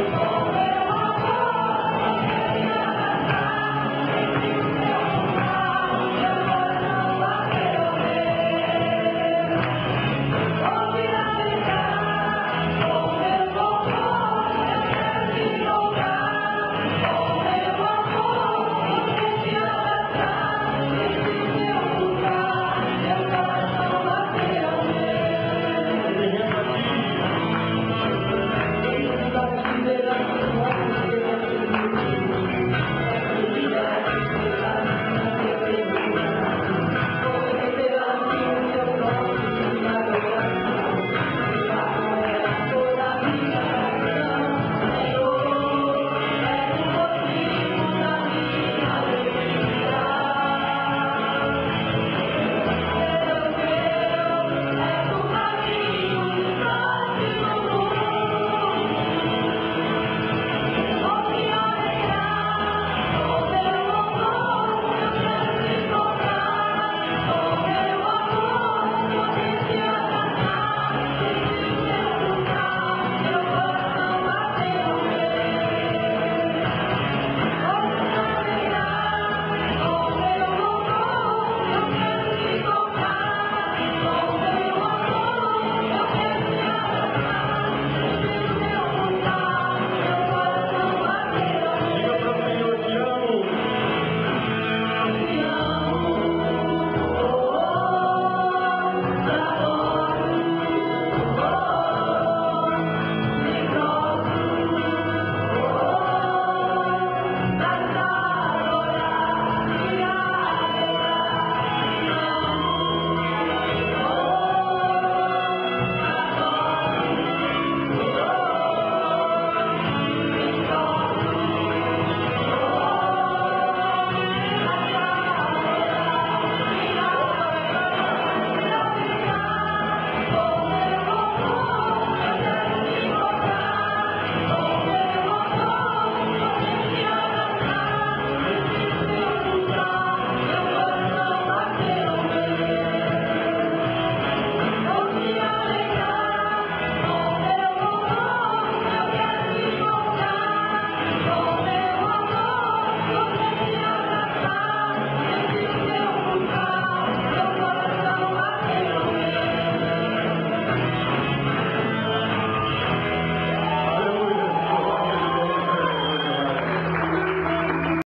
Lord.